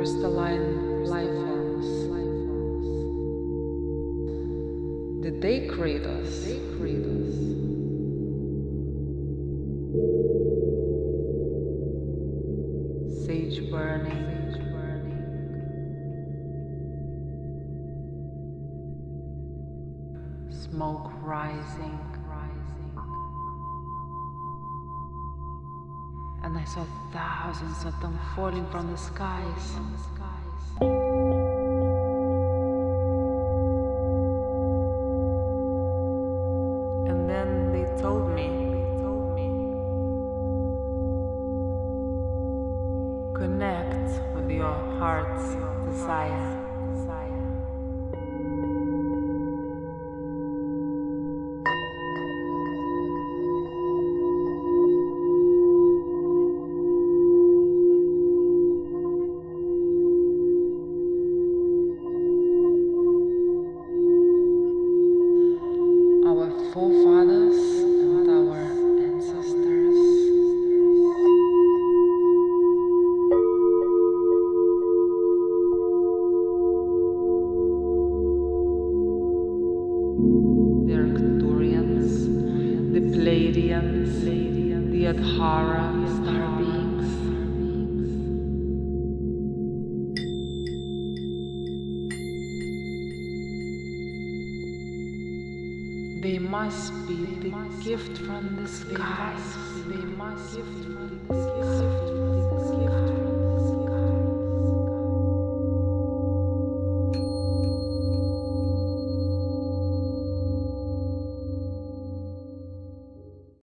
crystalline life forms. Did they create us? They create us. Sage burning. Sage burning. Smoke rising. And I saw thousands of them falling from the skies. And then they told me, they told me, connect with your heart's desire. Forefathers and our ancestors. The Arcturians, the Pleiadians, the Adhara They must be the gift from the skies. They must gift from the skies.